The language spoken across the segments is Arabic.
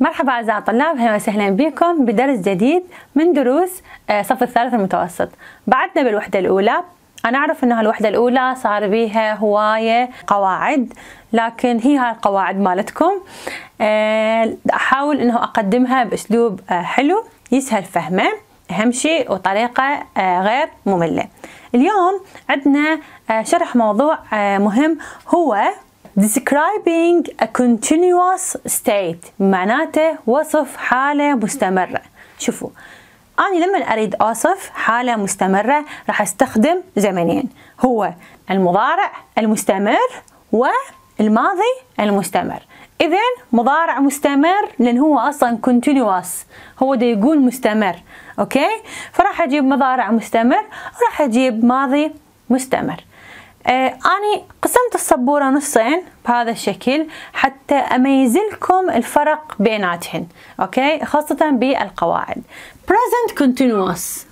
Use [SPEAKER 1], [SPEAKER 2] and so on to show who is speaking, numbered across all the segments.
[SPEAKER 1] مرحبا أعزائي الطلاب أهلا وسهلا بكم بدرس جديد من دروس آه، صف الثالث المتوسط. بعدنا بالوحدة الأولى. أنا أعرف أنها الوحدة الأولى صار بيها هواية قواعد لكن هي هاي القواعد مالتكم. آه، أحاول أنه أقدمها بأسلوب آه، حلو يسهل فهمه أهم شيء وطريقة غير مملة. اليوم عندنا شرح موضوع مهم هو describing a continuous state معناته وصف حالة مستمرة. شوفوا أنا لما أريد أوصف حالة مستمرة راح أستخدم زمنين. هو المضارع المستمر والماضي المستمر. إذا مضارع مستمر لأن هو أصلا continuous. هو ده يقول مستمر أوكي؟ فراح أجيب مضارع مستمر وراح أجيب ماضي مستمر. أنا قسمت السبورة نصين بهذا الشكل حتى أميز لكم الفرق بيناتهن أوكي؟ خاصة بالقواعد. Present continuous.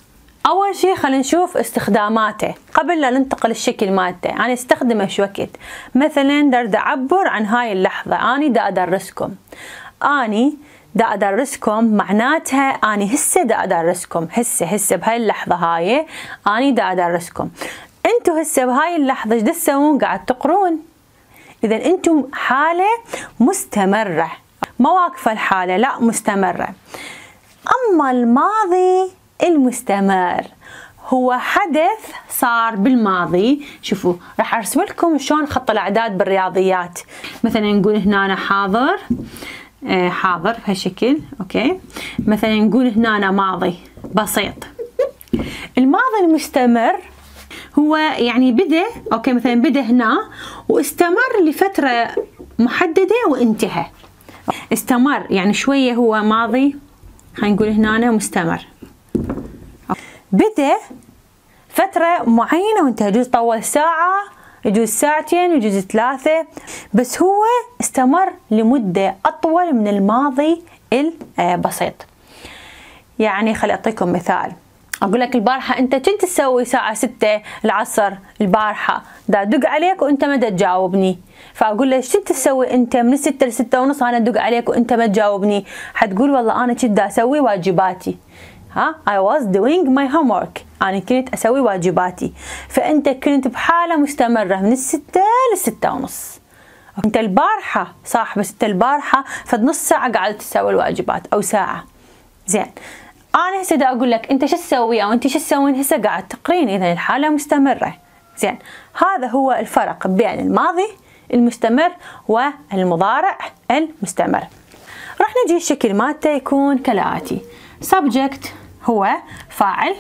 [SPEAKER 1] أول شيء خلينا نشوف استخداماته قبل لا ننتقل الشكل مالته. أنا استخدمه شو وقت؟ مثلا درد أعبر عن هاي اللحظة. أني دا أدرسكم. أني دا أدرسكم معناتها أني هسه دا أدرسكم. هسه هسه بهاي اللحظة هاي أني دا أدرسكم. أنتوا هسه بهاي اللحظة إيش تسوون؟ قاعد تقرون. اذا أنتم حالة مستمرة. ما واقفة الحالة لا مستمرة. أما الماضي المستمر هو حدث صار بالماضي. شوفوا راح ارسم لكم شلون خط الأعداد بالرياضيات. مثلا نقول هنا أنا حاضر. آه حاضر بهالشكل أوكي. مثلا نقول هنا أنا ماضي بسيط. الماضي المستمر هو يعني بدا أوكي مثلا بدا هنا واستمر لفترة محددة وانتهى. استمر يعني شوية هو ماضي خلينا نقول هنا مستمر. بدا فترة معينة وانتهى يجوز طول ساعة يجوز ساعتين يجوز ثلاثة بس هو استمر لمدة أطول من الماضي البسيط. يعني خلي أعطيكم مثال. أقول لك البارحة أنت كنت تسوي الساعة 6 العصر؟ البارحة. دا أدق عليك وأنت ما تجاوبني. فأقول له كنت تسوي أنت من 6 ل 6 ونص أنا أدق عليك وأنت ما تجاوبني؟ حتقول والله أنا كنت أسوي؟ واجباتي. ها؟ I was doing my homework. أنا كنت أسوي واجباتي. فأنت كنت بحالة مستمرة من الستة للستة ونص. أنت البارحة بس أنت البارحة فنص ساعة قاعدة تسوي الواجبات أو ساعة. زين. أنا هسه دا أقول لك أنت شو تسوي؟ أو أنت شو تسوين؟ هسه قاعد تقرين إذا الحالة مستمرة. زين هذا هو الفرق بين الماضي المستمر والمضارع المستمر. راح نجي الشكل مالته يكون كالآتي. Subject هو فاعل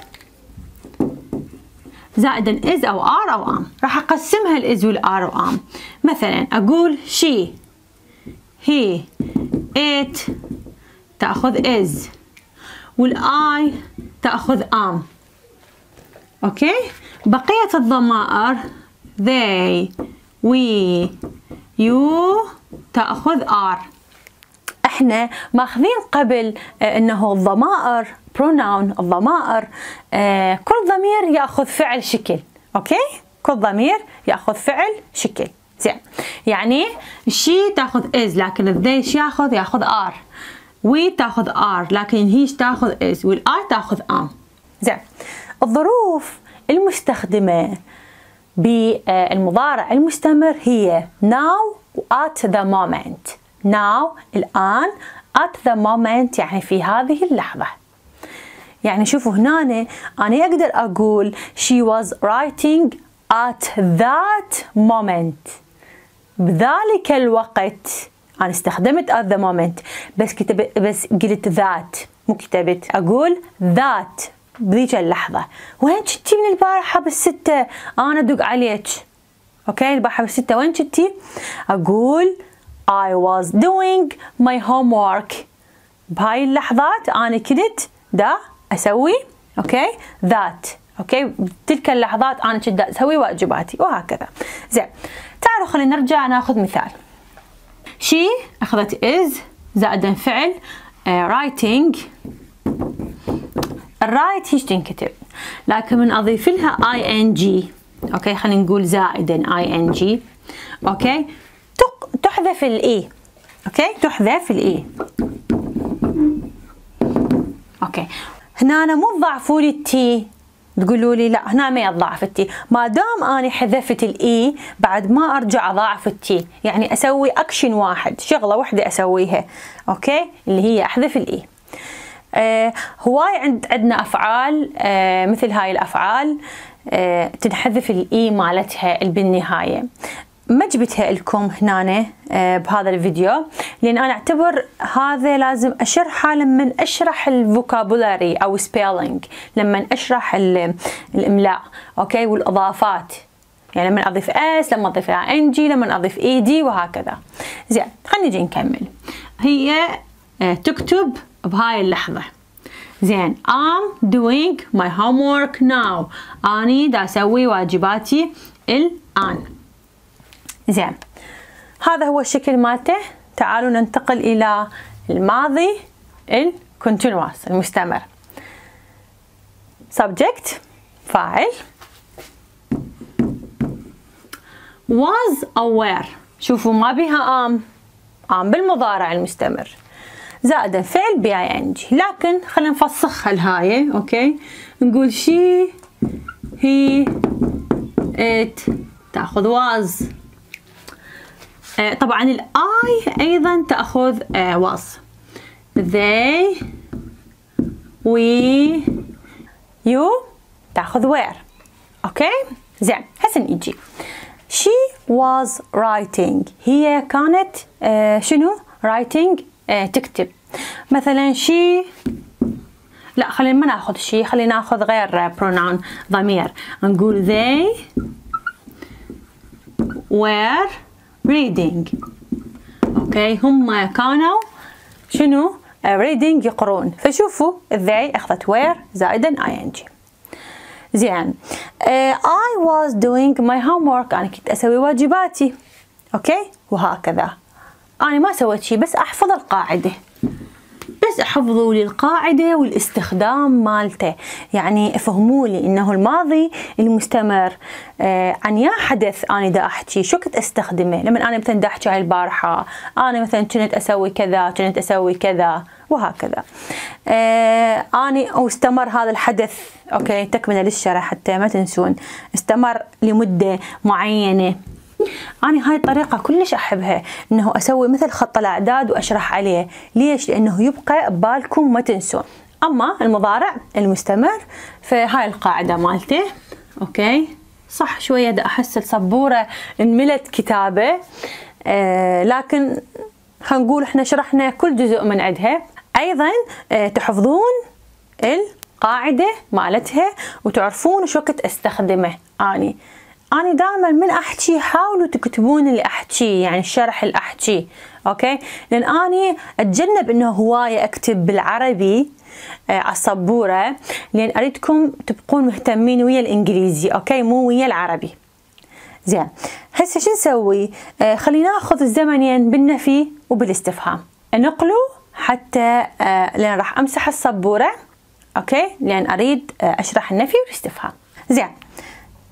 [SPEAKER 1] زائدا is أو are أو am. راح أقسمها ال is وال are و am مثلا أقول she he it تأخذ is. وال I تأخذ am okay بقية الضمائر they we you تأخذ are إحنا ماخذين قبل آه، إنه الضمائر pronoun الضمائر آه، كل ضمير يأخذ فعل شكل. okay كل ضمير يأخذ فعل شكل. زين. يعني she تأخذ is لكن ال they يأخذ يأخذ are we تاخذ are لكن he she تاخذ is وال I تاخذ am. زين. الظروف المستخدمة بالمضارع المستمر هي now at the moment. Now الآن at the moment يعني في هذه اللحظة. يعني شوفوا هنا أنا أقدر أقول she was writing at that moment. بذلك الوقت أنا استخدمت at the moment. بس كتبت بس قلت ذات مو كتبت. أقول ذات بذيك اللحظة. وين كنتي من البارحة بالستة؟ أنا أدق عليك. okay؟ البارحة بالستة. وين كنتي أقول I was doing my homework. بهاي اللحظات أنا كنت دا أسوي okay؟ that okay؟ بتلك اللحظات أنا كنت دا أسوي واجباتي. وهكذا. زين. تعالوا خلينا نرجع ناخذ مثال. she أخذت is زائدا فعل آه، writing ال write هيش تنكتب لكن من أضيف لها ing. okay خلينا نقول زائدا ing. okay تحذف ال e e. okay تحذف ال e e. okay. هنا مو تضعفوا لي ال t تقولوا لي لا هنا ما يتضاعف ال t ما دام اني حذفت ال e بعد ما أرجع اضاعف ال t يعني أسوي اكشن واحد شغلة واحدة أسويها. okay؟ اللي هي أحذف ال e آه هواي عند عندنا أفعال آه مثل هاي الأفعال آه تنحذف ال e مالتها بالنهايه ما جبتها لكم هنا آه، بهذا الفيديو لأن أنا أعتبر هذا لازم أشرحه لما أشرح ال vocabulary أو spelling لما أشرح الإملاء okay؟ والإضافات. يعني لما أضيف s لما أضيف ing لما أضيف ed وهكذا. زين خلينا نجي نكمل. هي آه، تكتب بهاي اللحظة. زين I'm doing my homework now. أني دا أسوي واجباتي الآن. زين. هذا هو الشكل مالته. تعالوا ننتقل إلى الماضي الكونتينوس المستمر. Subject فاعل. Was أو were. شوفوا ما بها am am بالمضارع المستمر. زائدا فعل بي ing لكن خلينا نفسخها الهاي okay؟ نقول she he it تأخذ was. طبعا ال I أيضا تأخذ was they we you تأخذ were. okay؟ زين هسه نجي she was writing. هي كانت آه شنو؟ writing آه تكتب. مثلا she لا خلينا ما نأخذ she خلينا نأخذ غير pronoun ضمير. نقول they were reading. okay هم كانوا. شنو؟ Reading يقرون. فشوفوا they أخذت were زائدا ing. زين. Uh, I was doing my homework. أنا كنت أسوي واجباتي. okay وهكذا. أنا ما سويت شيء بس أحفظ القاعدة. بس حفظوا لي القاعدة والاستخدام مالته. يعني افهموا لي إنه الماضي المستمر. آه عن يا حدث أنا دا أحكي شو كنت أستخدمه؟ لما أنا مثلا دا أحكي هاي البارحة أنا مثلا كنت أسوي كذا كنت أسوي كذا وهكذا. آه اني واستمر هذا الحدث. okay تكملة للشرح حتى ما تنسون. استمر لمدة معينة. أنا هاي الطريقة كلش أحبها إنه أسوي مثل خط الأعداد وأشرح عليه. ليش؟ لأنه يبقى ببالكم ما تنسون أما المضارع المستمر فهاي القاعدة مالته okay؟ صح شوية دا أحس السبورة انملت كتابة آه لكن هنقول إحنا شرحنا كل جزء من عندها أيضا آه تحفظون القاعدة مالتها وتعرفون شو وقت أستخدمه. أني أنا دائما من أحكي حاولوا تكتبون اللي أحكيه يعني الشرح اللي أحكيه okay؟ لأن أنا أتجنب إنه هواية أكتب بالعربي آه على السبورة لأن أريدكم تبقون مهتمين ويا الإنجليزي okay؟ مو ويا العربي. زين هسه شو نسوي؟ آه خلينا نأخذ الزمنين بالنفي وبالاستفهام. نقلوا حتى آه لأن راح أمسح السبورة أوكي؟ لأن أريد آه أشرح النفي والاستفهام. زين.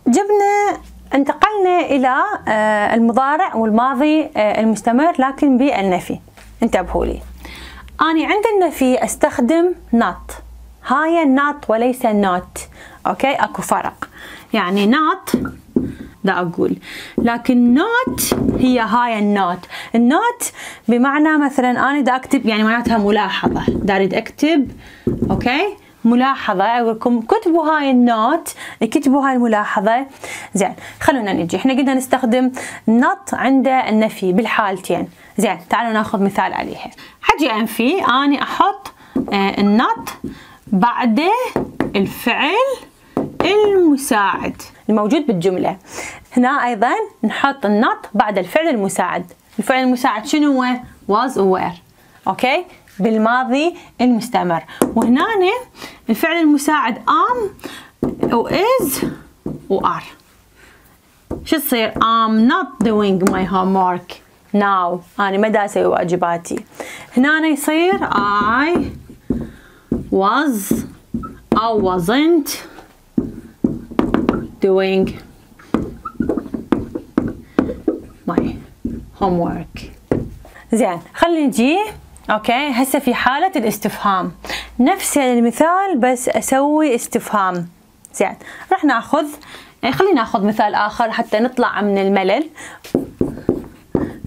[SPEAKER 1] جبنا انتقلنا إلى آه، المضارع والماضي آه، المستمر لكن بالنفي. انتبهوا لي. أنا عند النفي أستخدم not هاي not وليس not okay؟ أكو فرق. يعني not دا أقول. لكن note هي هاي ال note. ال note بمعنى مثلا أنا دا أكتب يعني معناتها ملاحظة. دا أريد أكتب okay؟ ملاحظة. أقول لكم كتبوا هاي ال note كتبوا هاي الملاحظة. زين خلونا نجي. إحنا قلنا نستخدم not عند النفي بالحالتين. زين تعالوا ناخذ مثال عليها. حجي أنفي. أنا أحط آه، النط بعد الفعل المساعد. الموجود بالجملة. هنا أيضا نحط النط بعد الفعل المساعد. الفعل المساعد شنو هو؟ was aware. أوكي؟ بالماضي المستمر. وهنا الفعل المساعد am و is و are شو تصير؟ I'm not doing my homework now. أنا ما أسوي واجباتي. هنا يصير I was أو wasn't doing my homework. زين خلينا نجي أوكي؟ هسه في حالة الاستفهام. نفس المثال بس أسوي استفهام. زين راح ناخذ خلينا ناخذ مثال آخر حتى نطلع من الملل.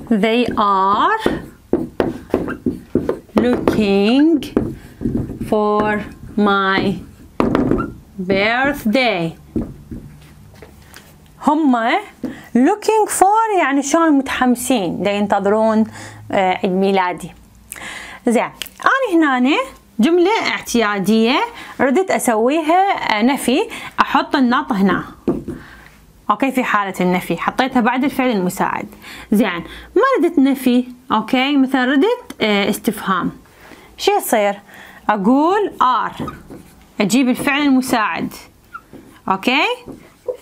[SPEAKER 1] They are looking for my birthday. هم looking for يعني شلون متحمسين. ينتظرون آه، عيد ميلادي. زين أنا هنا جملة اعتيادية ردت أسويها آه، نفي أحط ال not هنا. okay في حالة النفي حطيتها بعد الفعل المساعد. زين ما ردت نفي؟ okay مثلا ردت آه، استفهام. شو يصير؟ أقول are أجيب الفعل المساعد. okay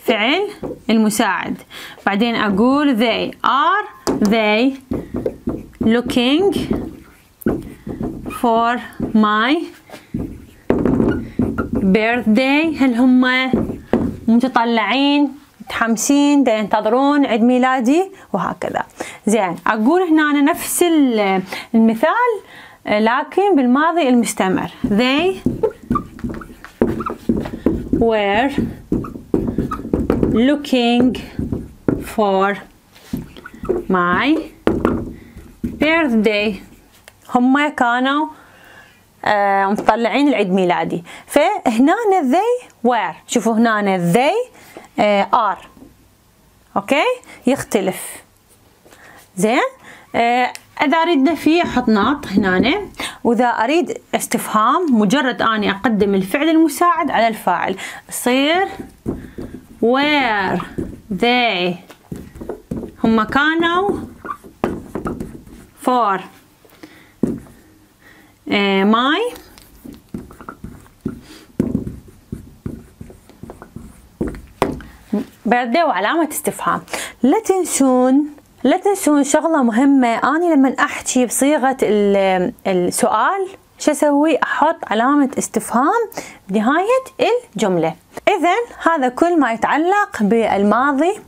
[SPEAKER 1] فعل المساعد. بعدين أقول they are they looking for my birthday. هل هم متطلعين متحمسين دا ينتظرون عيد ميلادي؟ وهكذا. زين أقول هنا نفس المثال لكن بالماضي المستمر. They were looking for my birthday. هم كانوا آه مطلعين العيد ميلادي. فهنا they were. شوفوا هنا they آه are. أوكي؟ يختلف. زين؟ آه إذا اريد نفي أحط ناط هنا. وإذا أريد استفهام مجرد أني أقدم الفعل المساعد على الفاعل. يصير where they. هم كانوا for. My birthday وعلامة استفهام. لا تنسون لا تنسون شغلة مهمة. أنا لما أحكي بصيغة السؤال شو أسوي؟ أحط علامة استفهام بنهاية الجملة. اذا هذا كل ما يتعلق بالماضي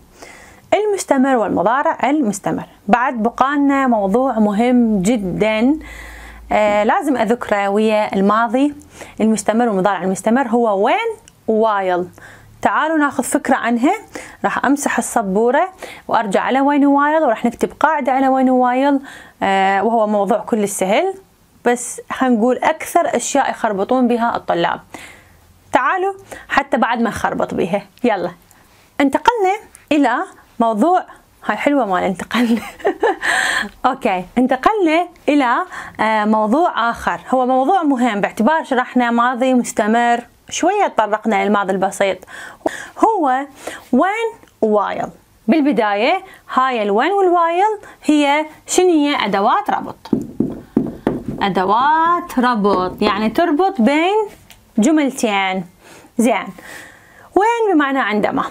[SPEAKER 1] المستمر والمضارع المستمر. بعد بقالنا موضوع مهم جدا. آه لازم أذكره ويا الماضي المستمر والمضارع المستمر هو when while. تعالوا ناخذ فكرة عنها. راح أمسح السبورة وأرجع على when while وراح نكتب قاعدة على when while آه وهو موضوع كل سهل بس هنقول أكثر أشياء يخربطون بها الطلاب. تعالوا حتى بعد ما نخربط بها. يلا. انتقلنا إلى موضوع هاي حلوة مال انتقلنا okay انتقلنا إلى آه، موضوع آخر. هو موضوع مهم باعتبار شرحنا ماضي مستمر شوية تطرقنا للماضي البسيط. هو when while بالبداية هاي ال when وال while هي شنو هي؟ أدوات ربط. أدوات ربط يعني تربط بين جملتين. زين when بمعنى عندما.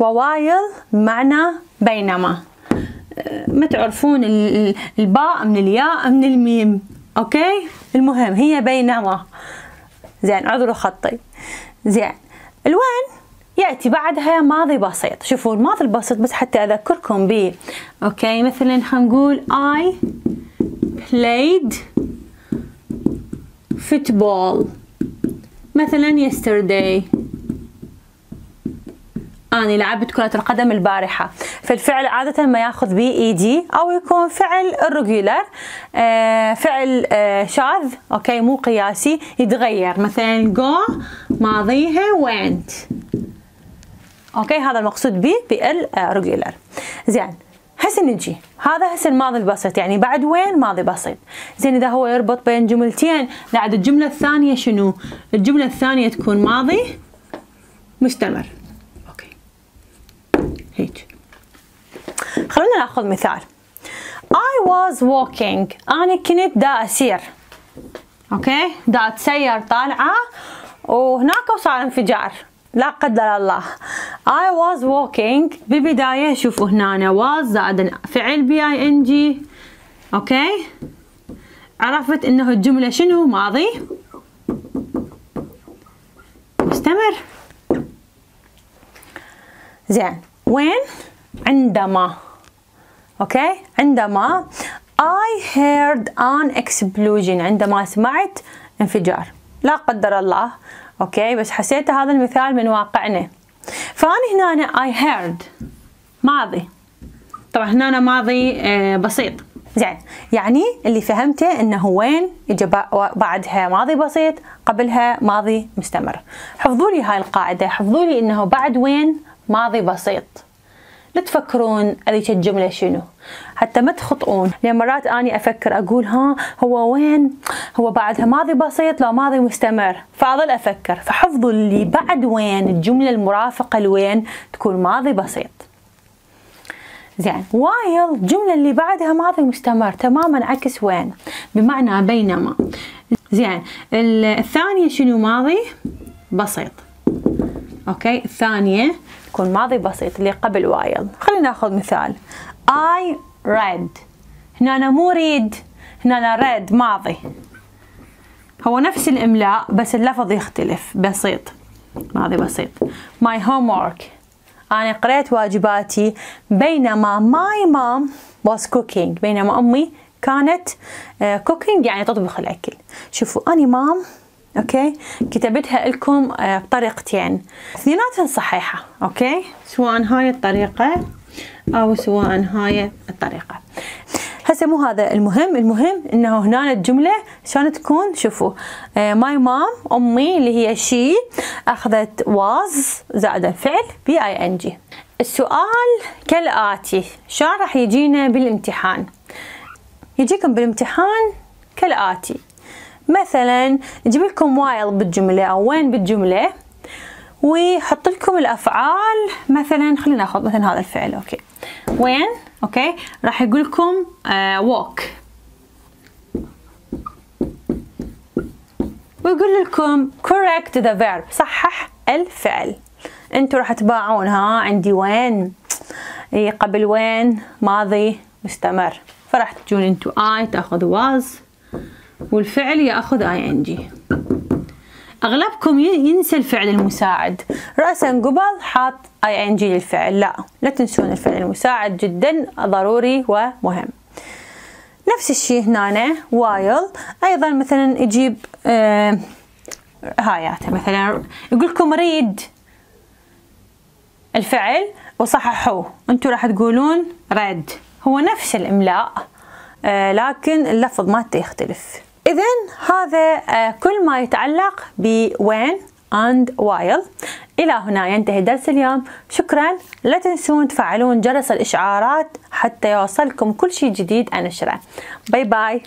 [SPEAKER 1] و while بمعنى بينما. ما تعرفون الباء من الياء من الميم okay؟ المهم هي بينما. زين عذروا خطي. زين ال when يأتي بعدها ماضي بسيط. شوفوا الماضي البسيط بس حتى أذكركم به. okay مثلا خلينا نقول I played football. مثلا yesterday. أنا لعبت كرة القدم البارحة. فالفعل عادة ما يأخذ بي ED أو يكون فعل irregular آه فعل آه شاذ okay مو قياسي يتغير. مثلا go ماضيها went. okay هذا المقصود به بال irregular زين هسه نجي. هذا هسه الماضي البسيط يعني بعد when ماضي بسيط. زين إذا هو يربط بين جملتين بعد الجملة الثانية شنو؟ الجملة الثانية تكون ماضي مستمر okay هيك خلونا ناخذ مثال. I was walking. أنا كنت دا أسير. okay؟ دا أتسير طالعة. وهناك صار انفجار. لا قدر الله. I was walking. ببداية شوفوا هنا. Was زائد فعل بي ING okay؟ عرفت إنه الجملة شنو؟ ماضي. مستمر. زين. when؟ عندما. okay عندما I heard an explosion عندما سمعت انفجار. لا قدر الله. أوكي بس حسيت هذا المثال من واقعنا. فأنا هنا I heard. ماضي. طبعا هنا ماضي آه، بسيط. زين. يعني اللي فهمته إنه وين اجى بعدها ماضي بسيط قبلها ماضي مستمر. حفظوا لي هاي القاعدة. حفظوا لي إنه بعد وين ماضي بسيط. لا تفكرون هذيك الجملة شنو؟ حتى ما تخطئون. لأن مرات أني أفكر أقول ها هو when؟ هو بعدها ماضي بسيط لو ماضي مستمر. فأظل أفكر. فحفظوا اللي بعد when الجملة المرافقة ل when تكون ماضي بسيط. زين. while الجملة اللي بعدها ماضي مستمر تماما عكس when؟ بمعنى بينما. زين. الثانية شنو ماضي؟ بسيط. okay الثانية تكون ماضي بسيط اللي قبل while خلينا ناخذ مثال. I read. هنا أنا مو read هنا أنا read ماضي. هو نفس الإملاء بس اللفظ يختلف. بسيط. ماضي بسيط. My homework. أنا قرأت واجباتي. بينما my mom was cooking. بينما أمي كانت cooking يعني تطبخ الأكل. شوفوا أني مام أوكي؟ كتبتها لكم آه، بطريقتين. اثنيناتهم صحيحة okay؟ سواء هاي الطريقة أو سواء هاي الطريقة. هسه مو هذا المهم المهم إنه هنا الجملة شلون تكون؟ شوفوا my uh, mom أمي اللي هي شي أخذت was زائد الفعل بي ING. السؤال كالآتي شلون راح يجينا بالامتحان؟ يجيكم بالامتحان كالآتي. مثلا يجيب لكم while بالجملة أو when بالجملة ويحط لكم الأفعال. مثلا خلينا ناخذ مثلا هذا الفعل okay. when؟ okay. راح يقول لكم uh, walk. ويقول لكم correct the verb. صحح الفعل. أنتوا راح تباعون ها عندي when؟ اي قبل when؟ ماضي مستمر. فراح تجون أنتوا اي تأخذ was. والفعل يأخذ ING اغلبكم ينسى الفعل المساعد. راسا قبل حاط ING للفعل. لا لا تنسون الفعل المساعد جدا ضروري ومهم. نفس الشيء هنا while. أيضا مثلا يجيب آه هاياته مثلا يقول لكم read الفعل وصححوه. أنتم راح تقولون read هو نفس الإملاء آه لكن اللفظ مالته يختلف. إذا هذا آه، كل ما يتعلق ب when and while. إلى هنا ينتهي درس اليوم. شكرا. لا تنسون تفعلون جرس الإشعارات حتى يوصلكم كل شيء جديد أنشره. bye bye